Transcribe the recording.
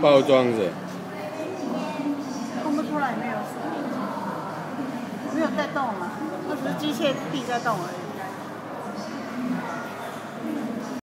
包装着。看不出来没有，没有在动嘛，那只是机械臂在动而已。